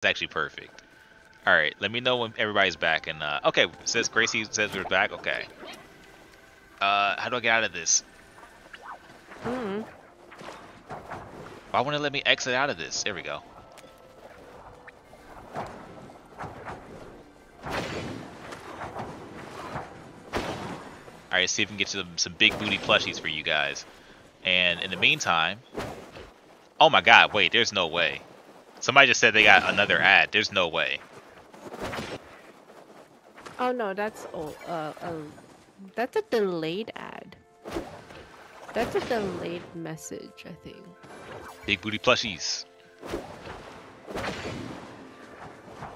It's actually perfect. All right, let me know when everybody's back. And uh, okay, says Gracie says we're back. Okay. Uh, how do I get out of this? Hmm. Why won't it let me exit out of this? There we go. Alright, see if we can get some, some big booty plushies for you guys. And in the meantime... Oh my god, wait, there's no way. Somebody just said they got another ad. There's no way. Oh no, that's oh, uh, uh, that's a delayed ad. That's a delayed message, I think. Big booty plushies.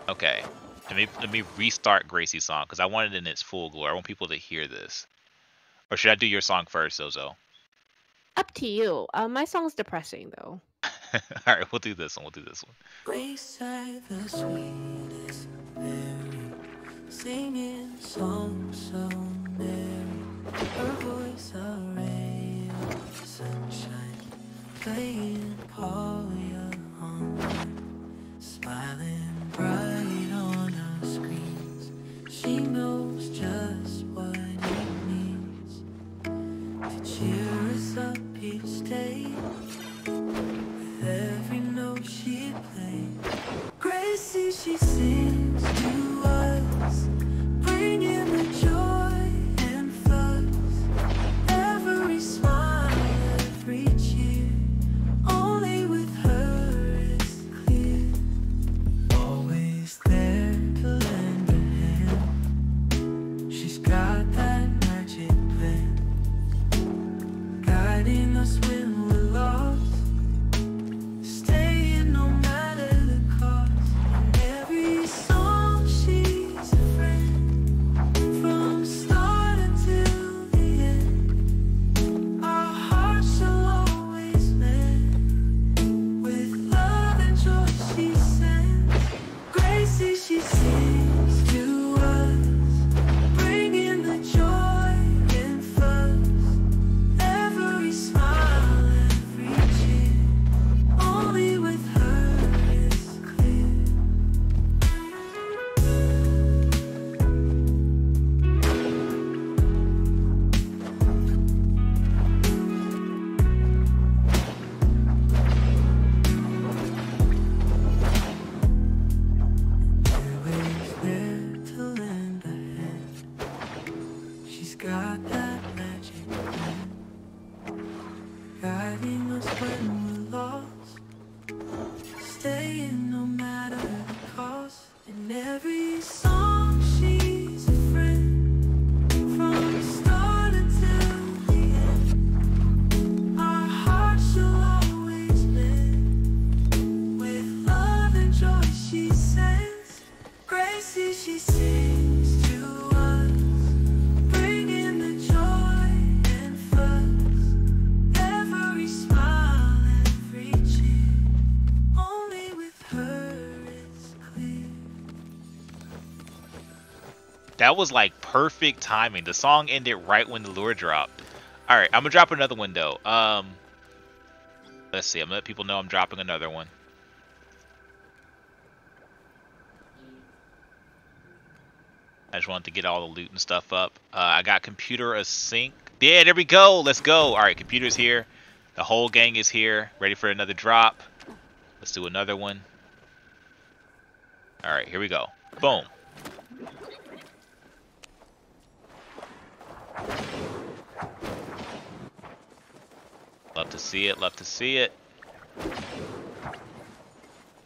Okay. Let me let me restart Gracie's song because I want it in its full glory. I want people to hear this. Or should I do your song first, Zozo? Up to you. Uh, my song's depressing though. All right, we'll do this one. We'll do this one. Grace the sweetest Mary, singing so merry. Her voice a ray of sunshine, playing Paul That was like perfect timing. The song ended right when the lure dropped. All right, I'm gonna drop another one though. Um, let's see. I'm gonna let people know I'm dropping another one. I just wanted to get all the loot and stuff up. Uh, I got computer async. Yeah, there we go. Let's go. All right, computer's here. The whole gang is here, ready for another drop. Let's do another one. All right, here we go. Boom. Love to see it. Love to see it.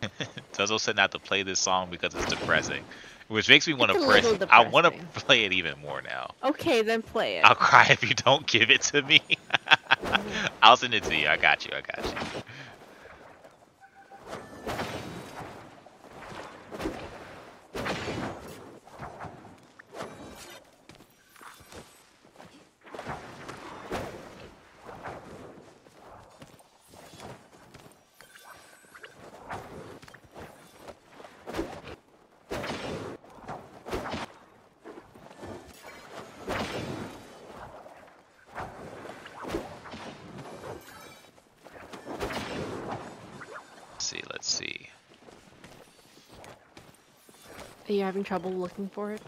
Tuzzle said not to play this song because it's depressing, which makes me want to press. little I want to play it even more now. Okay, then play it. I'll cry if you don't give it to me. I'll send it to you. I got you. I got you. Are you having trouble looking for it?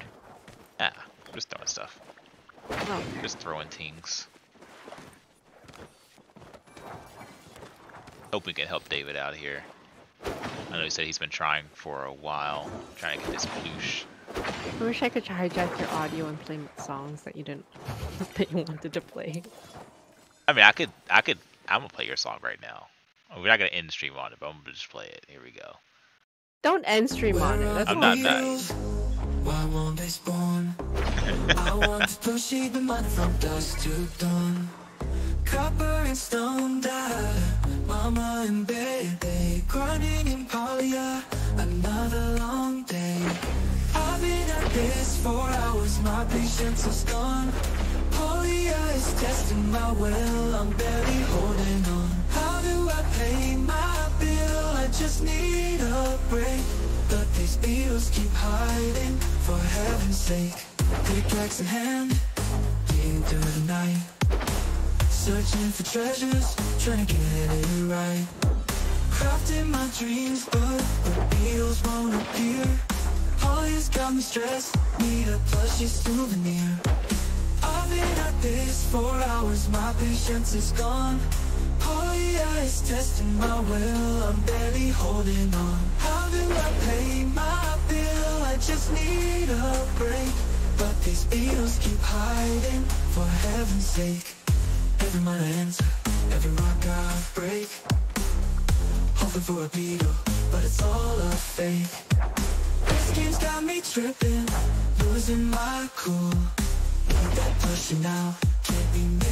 Yeah, just throwing stuff. Oh, Just throwing things. Hope we can help David out here. I know he said he's been trying for a while, trying to get this ploosh. I wish I could hijack your audio and play songs that you didn't that you wanted to play. I mean, I could, I could, I'm gonna play your song right now. We're not gonna end the stream on it, but I'm gonna just play it. Here we go. Don't end stream on it. That's I'm not not nice. Why won't they spawn? I want to proceed the mud from dusk to dawn. Copper and stone dye, mama in bed, they grinding in Palia. Another long day. I've been at this for hours, my patience is gone. Palia is testing my will, I'm barely holding on. How do I pay my bill? I just need a break. But these beetles keep hiding, for heaven's sake. Pickaxe in hand, digging through the night. Searching for treasures, trying to get it right. Crafting my dreams, but the beetles won't appear. Holly's got me stressed, need a plushy souvenir. I've been at this for hours, my patience is gone. Is testing my will, I'm barely holding on. How do I pay my bill? I just need a break. But these beetles keep hiding, for heaven's sake. Every minor answer, every rock I break. Hoping for a beetle, but it's all a fake. This game's got me tripping, losing my cool. Need that pushing now, can't be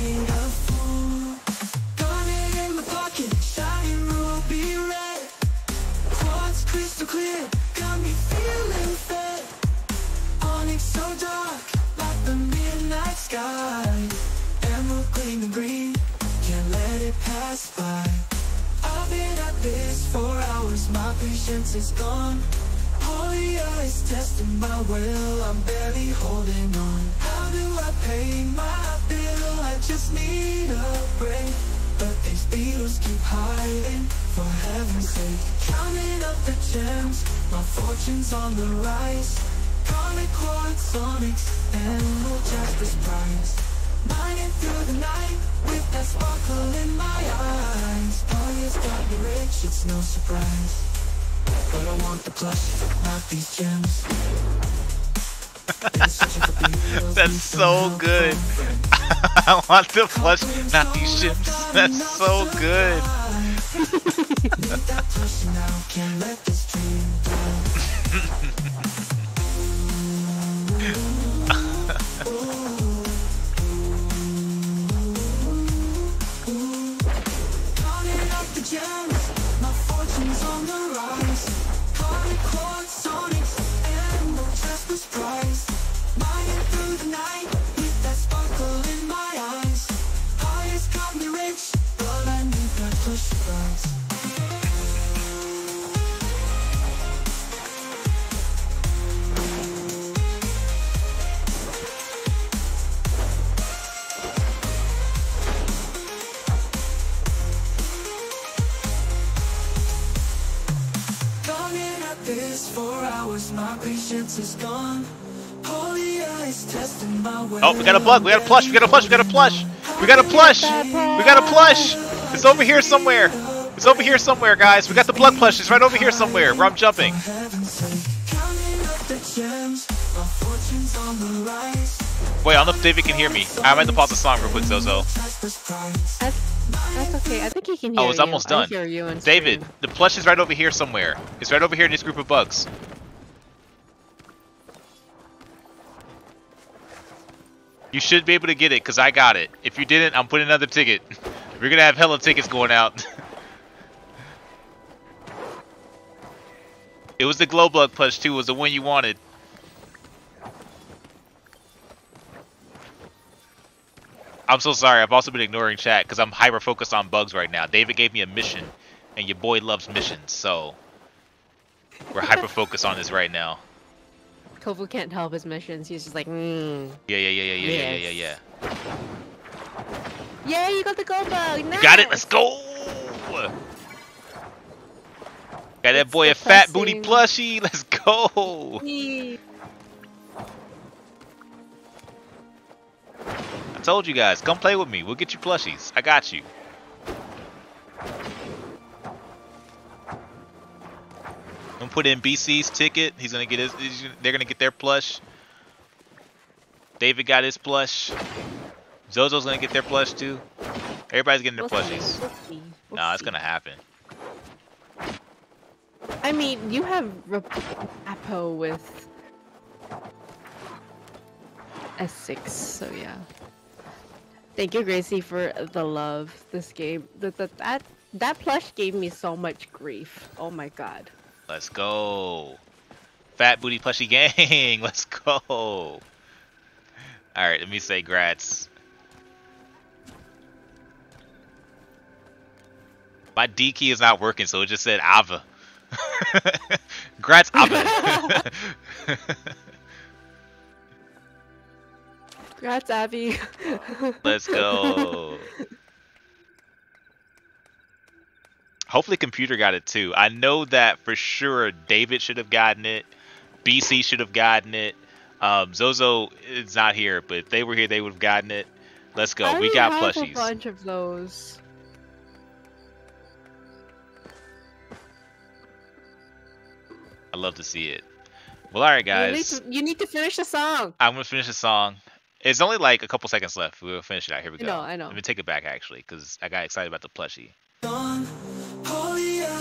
patience is gone. Holy eyes testing my will, I'm barely holding on. How do I pay my bill? I just need a break. But these beetles keep hiding, for heaven's sake. Counting up the gems, my fortune's on the rise. Garnet quartz, onyx, emerald, jasper's prize. Mining through the night, with that sparkle in my eyes. Palia's got me rich, it's no surprise. But I want the plush, not these gems. Been searching for beetles, That's so good. I want the flush, not these ships. That's so good. Need is gone. Eyes testing my. Oh, we got a bug. We got a plush. We got a plush. We got a plush. We got a plush. We got a plush. It's over here somewhere. It's over here somewhere, guys. We got the blood plush. It's right over here somewhere where I'm jumping. For heaven's sake, counting up the gems, my fortune's on the rise. Wait, I don't know if David can hear me. I might have to pause the song real quick, Zozo. That's that's okay. I think he can oh, hear Oh, it's you. almost I done. hear you in David, the plush is right over here somewhere. It's right over here in this group of bugs. You should be able to get it, because I got it. If you didn't, I'm putting another ticket. We're going to have hella tickets going out. it was the glow bug plush, too. It was the one you wanted. I'm so sorry. I've also been ignoring chat because I'm hyper focused on bugs right now. David gave me a mission, and your boy loves missions, so we're hyper focused on this right now. Kovu can't help his missions. He's just like, mm. yeah, yeah, yeah, yeah, yeah, yeah, yeah, yeah. Yeah, you got the gold bug. Nice. Got it. Let's go. Got that boy a fat booty plushie. Let's go. I told you guys, come play with me. We'll get you plushies. I got you. Gonna put in BC's ticket. He's gonna get his. he's They're gonna get their plush. David got his plush. Zozo's gonna get their plush too. Everybody's getting their We'll plushies. we'll see, we'll Nah, it's gonna happen. I mean, you have Apo with S6, so yeah. Thank you, Gracie, for the love. This game, that that that that plush gave me so much grief. Oh my god. Let's go. Fat booty plushie gang. Let's go. All right, let me say grats. My D key is not working, so it just said Ava. grats Ava. Congrats, Abby. Let's go. Hopefully computer got it too. I know that for sure David should have gotten it. BC should have gotten it. Um, Zozo is not here, but if they were here, they would have gotten it. Let's go. I we got have plushies. a bunch of those. I love to see it. Well, all right, You need, guys. to, you need to finish the song. I'm gonna finish the song. It's only like a couple seconds left. We'll finish it out. Here we go. No, I know. Let me take it back actually, because I got excited about the plushie. on.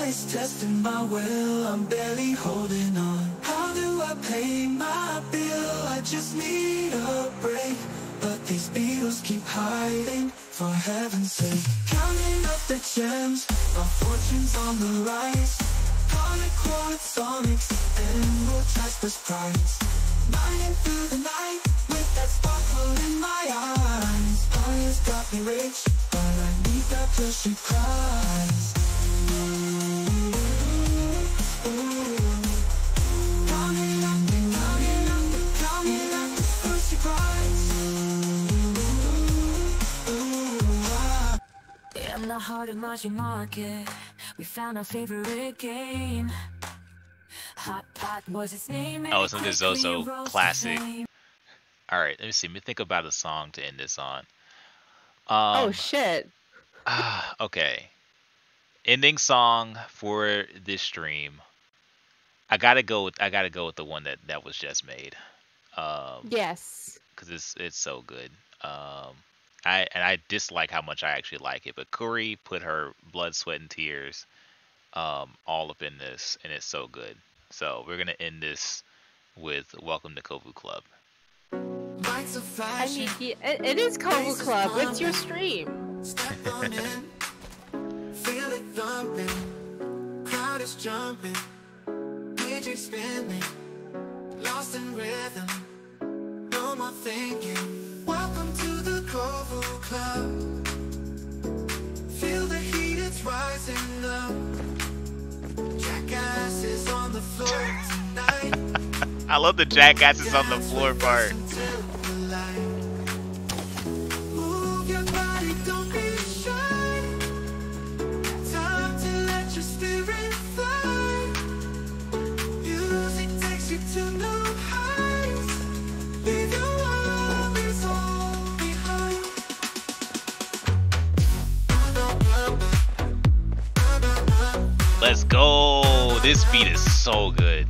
Eyes testing my will, I'm barely holding on. How do I pay my bill? I just need a break. But these beetles keep hiding, for heaven's sake. Counting up the gems, my fortunes on the rise. Calling chords, sonics, emerald Jasper's prize. Mining through the night, with that sparkle in my eyes. Fire's got me rich, but I need that plushy prize. The heart Margin Market, we found our favorite game. Hot Pot was its name. and Oh, it it's another quickly Zozo classic. All right, let me see. Let me think about a song to end this on. oh Um, shit. Ah, okay. Ending song for this stream. I gotta go with I gotta go with the one that that was just made. Um, Yes. because it's it's so good. Um, I and I dislike how much I actually like it, but Kuri put her blood, sweat, and tears um all up in this, and it's so good. So we're gonna end this with "Welcome to Kovu Club." I mean, he- it, it is Kovu Club. What's your stream? Step on in, feel it thumping, crowd is jumping, DJ spinning, lost in rhythm, no more thinking. Welcome to the Kovu Club. Feel the heat, it's rising up. Jackasses on the floor tonight. I love the jackasses on the floor part. This beat is so good.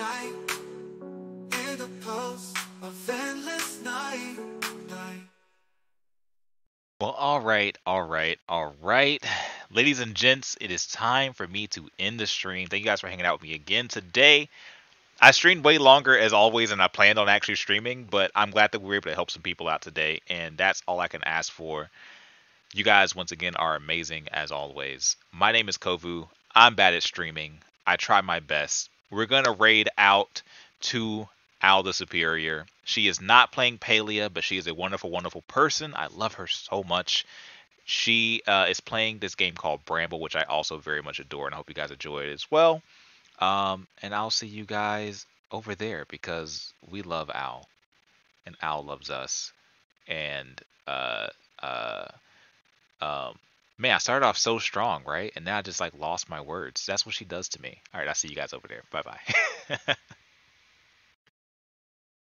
night the pulse of endless night. Well, all right, all right, all right. Ladies and gents, it is time for me to end the stream. Thank you guys for hanging out with me again today. I streamed way longer as always and I planned on actually streaming, but I'm glad that we were able to help some people out today, and that's all I can ask for. You guys, once again, are amazing as always. My name is Kovu. I'm bad at streaming. I try my best, we're going to raid out to Al the Superior. She is not playing Palia, but she is a wonderful, wonderful person. I love her so much. She uh, is playing this game called Bramble, which I also very much adore, and I hope you guys enjoy it as well. Um, and I'll see you guys over there because we love Al, and Al loves us. And uh, uh, um, man, I started off so strong, right? And now I just like lost my words. That's what she does to me. All right, I'll see you guys over there. Bye bye.